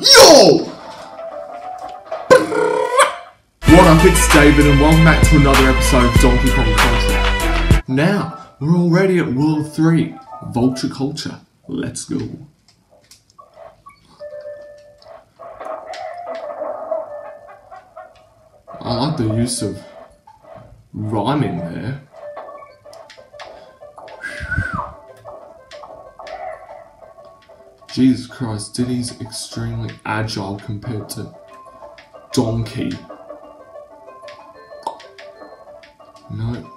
Yo! What up, it's David, and welcome back to another episode of Donkey Kong Country. Now, we're already at World 3, Vulture Culture. Let's go. I like the use of rhyming there. Jesus Christ, Diddy's extremely agile compared to Donkey. No.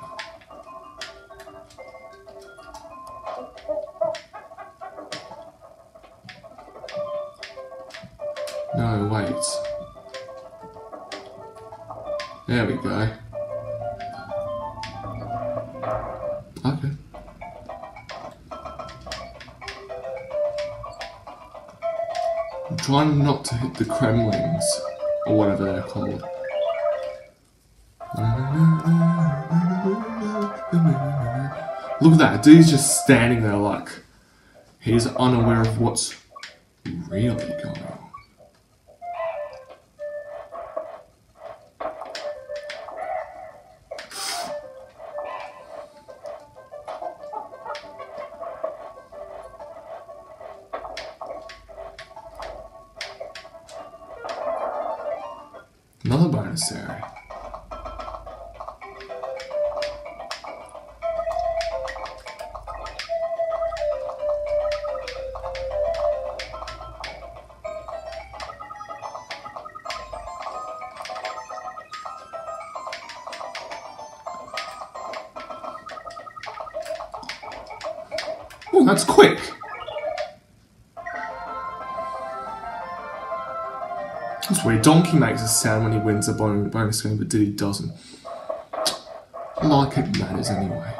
No, wait. There we go. Trying not to hit the Kremlings, or whatever they're called. Look at that, dude's just standing there like he's unaware of what's really going on. Oh, that's quick. Weird. Donkey makes a sound when he wins a bon- bonus game, but Diddy doesn't. Like it matters anyway.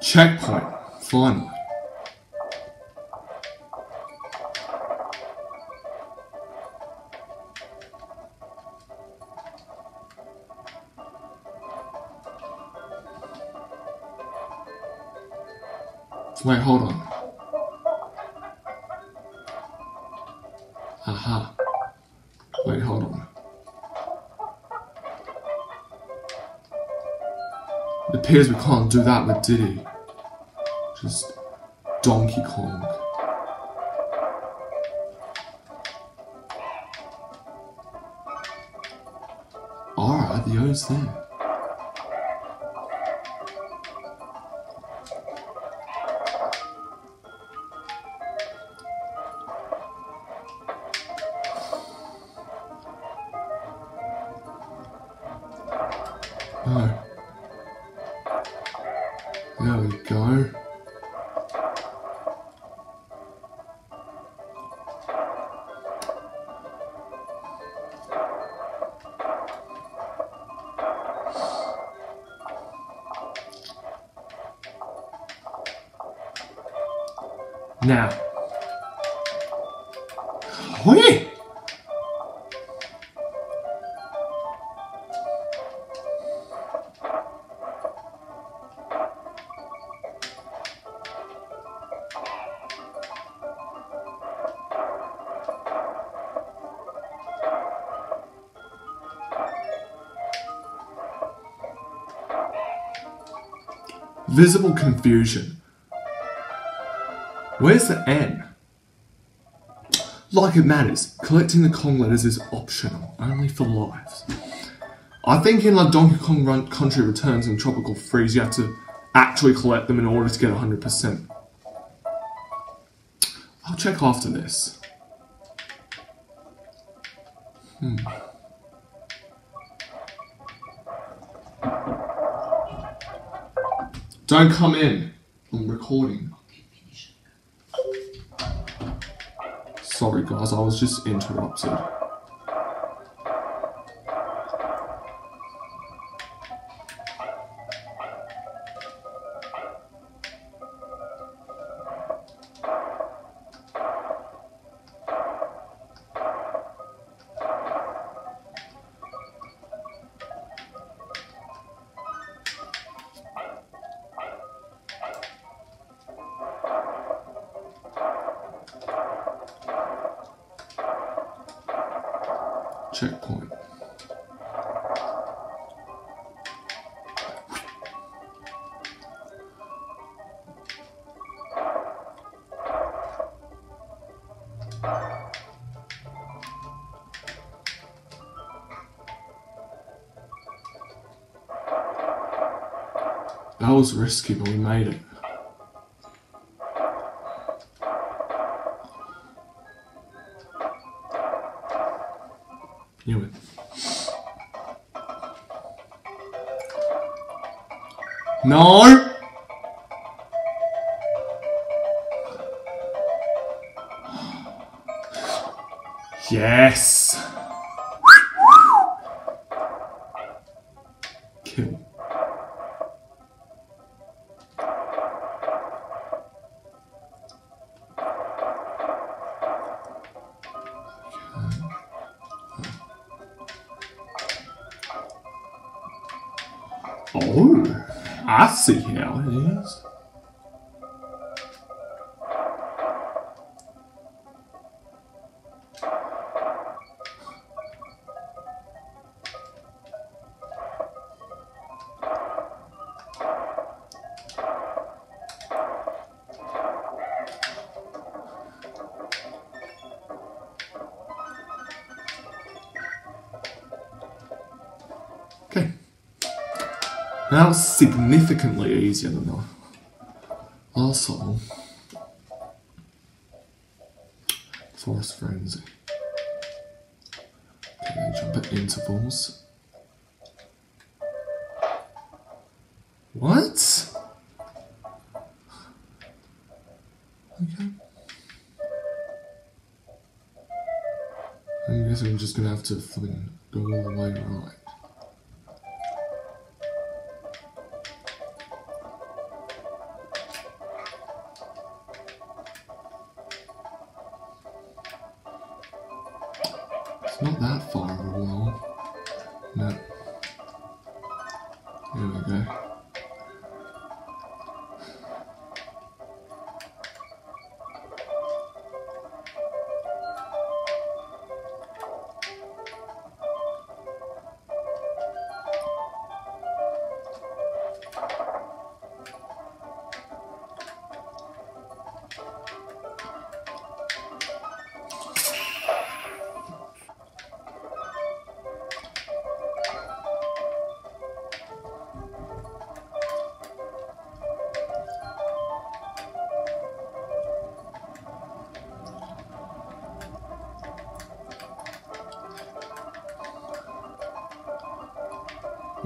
Checkpoint. Finally. Wait, hold on. Aha. Wait, hold on. It appears we can't do that with Diddy. Just Donkey Kong. Alright, the O's there. There we go. Now. Visible confusion. Where's the N? Like it matters, collecting the Kong letters is optional, only for lives. I think in like Donkey Kong Run Country Returns and Tropical Freeze, you have to actually collect them in order to get 100%. I'll check after this. Hmm. Don't come in. I'm recording. Sorry, guys, I was just interrupted. That was risky, but we made it. Knew it. No! Yes! See how it is. Now significantly easier than that. last Forest Frenzy. Okay, jump at intervals. What? Okay. I guess I'm just gonna have to fucking go all the way right.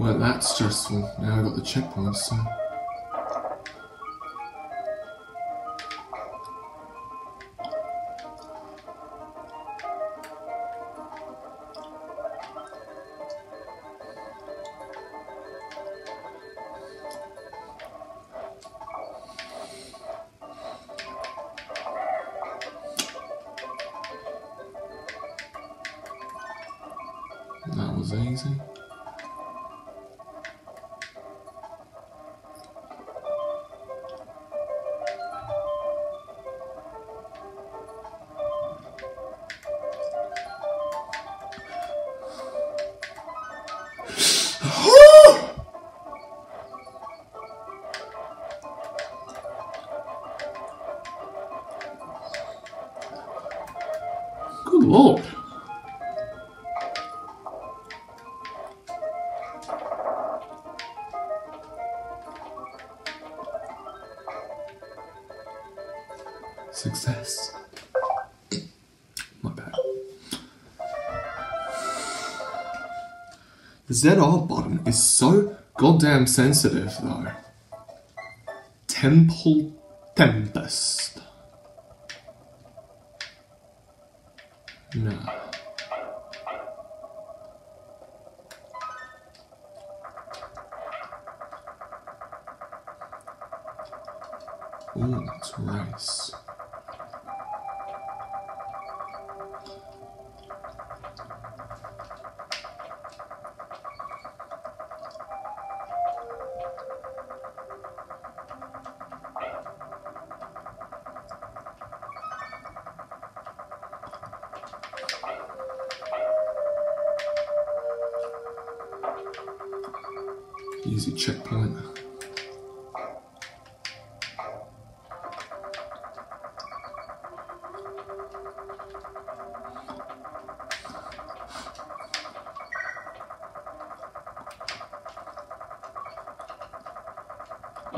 Well, that's stressful. Now I've got the checkpoints, so. That was easy. ZR button is so goddamn sensitive though. Temple Tempest. No. Ooh, it's rice.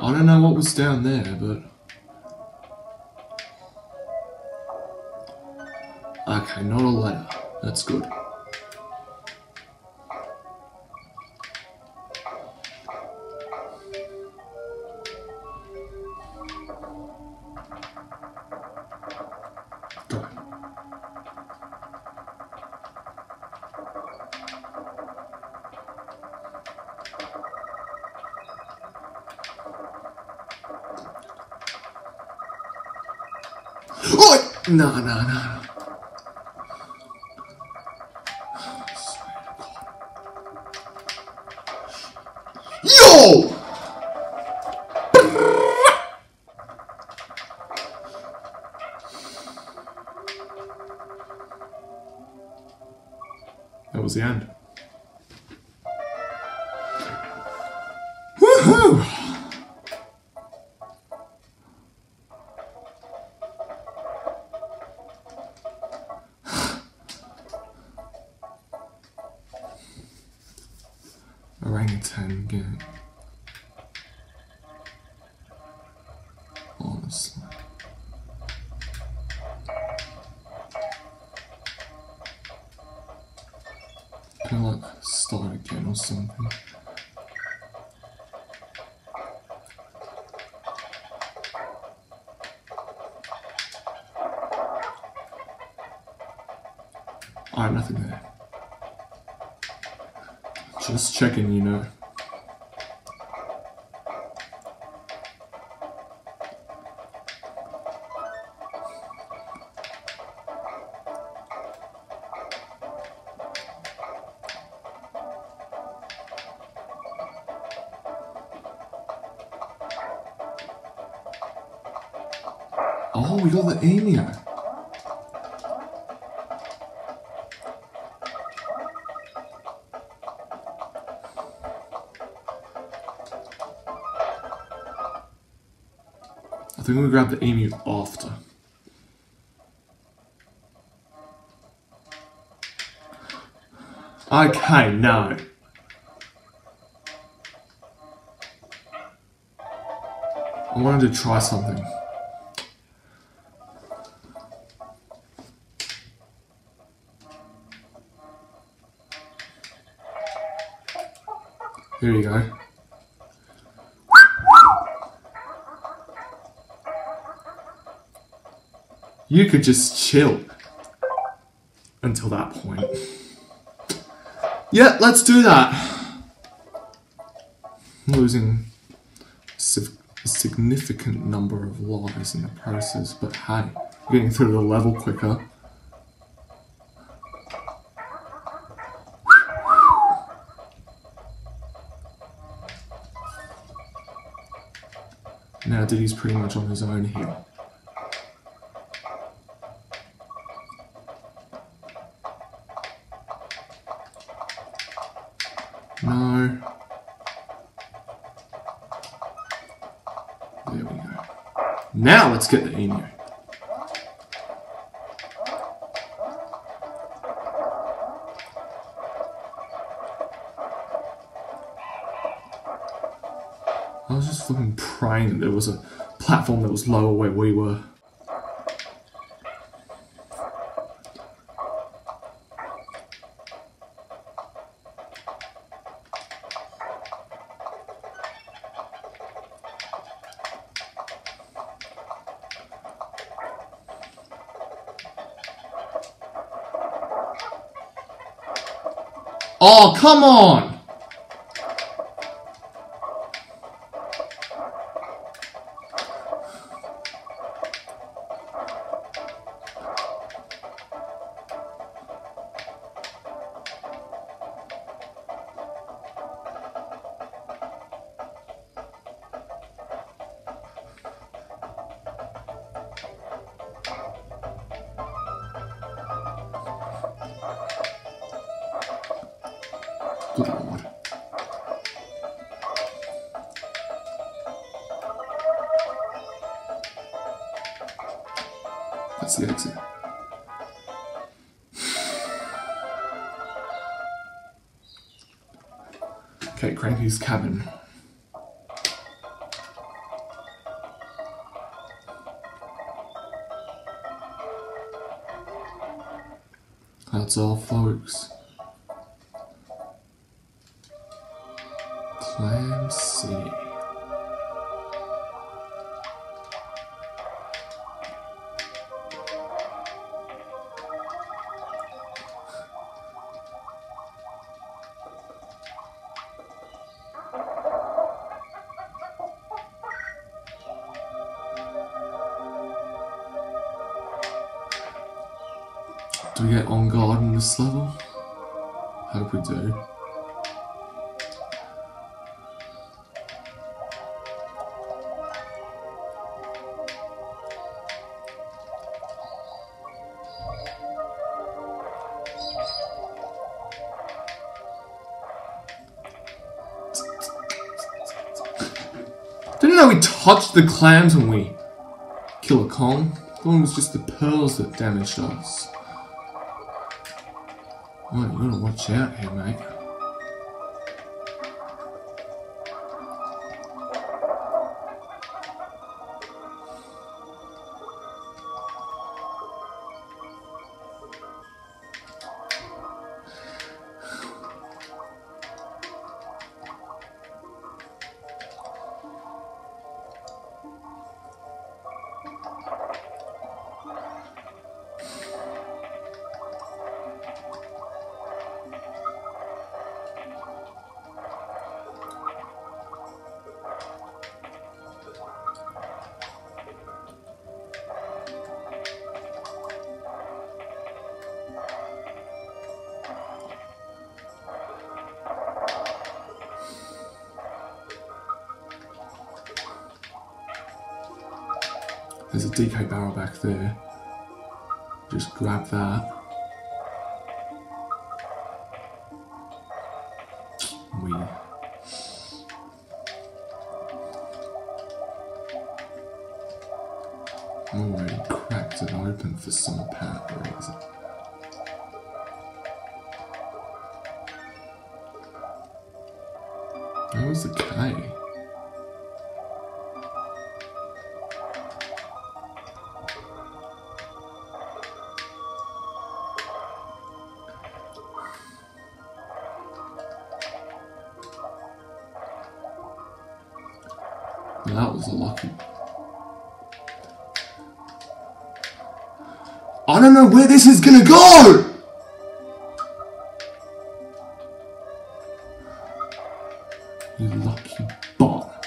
I don't know what was down there, but. Okay, not a letter. That's good. Oh! No, no, no, no. Yo! Or something? Alright, nothing there. Just checking, you know. Oh, we got the emu. I think we'll grab the emu after. Okay, no. I wanted to try something. Here you go. You could just chill until that point. Yeah, let's do that. Losing a significant number of lives in the process, but hey, getting through the level quicker. Now Diddy's pretty much on his own here. No. There we go. Now let's get the emu. That there was a platform that was lower where we were. Oh, come on! Good lord. That's the exit. okay, Cranky's cabin. That's all, folks. Clam City. Do we get Enguarde in this level? Hope we do. We touched the clams when we kill a Kong. The one was just the pearls that damaged us. You gotta watch out here, mate. There's a DK barrel back there. Just grab that. We. Already cracked it open for some That was lucky. I don't know where this is gonna go! You lucky bot.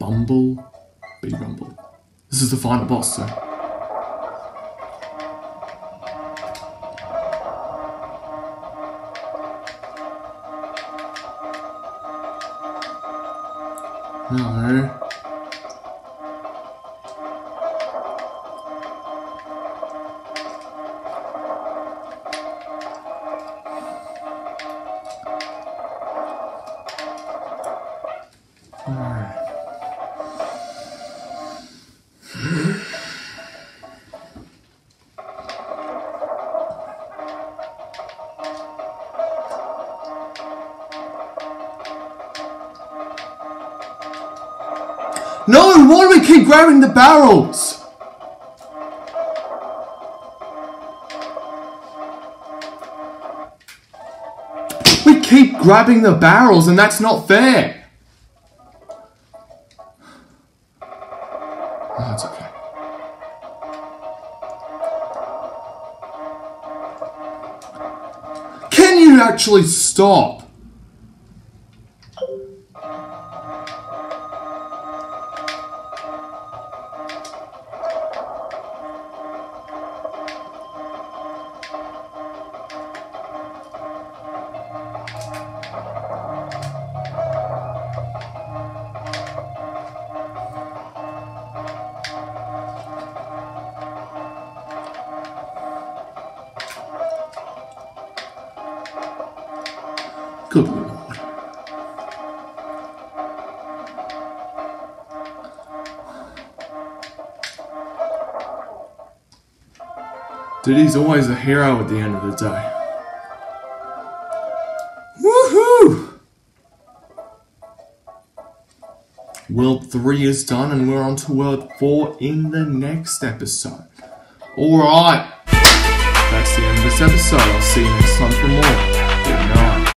Bumble B Rumble. This is the final boss, so. No. Alright. Why do we keep grabbing the barrels? We keep grabbing the barrels and that's not fair. Oh, that's okay. Can you actually stop? Good lord. He's always a hero at the end of the day. Woohoo! World 3 is done and we're on to World 4 in the next episode. Alright, that's the end of this episode. I'll see you next time for more.